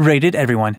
Rated everyone.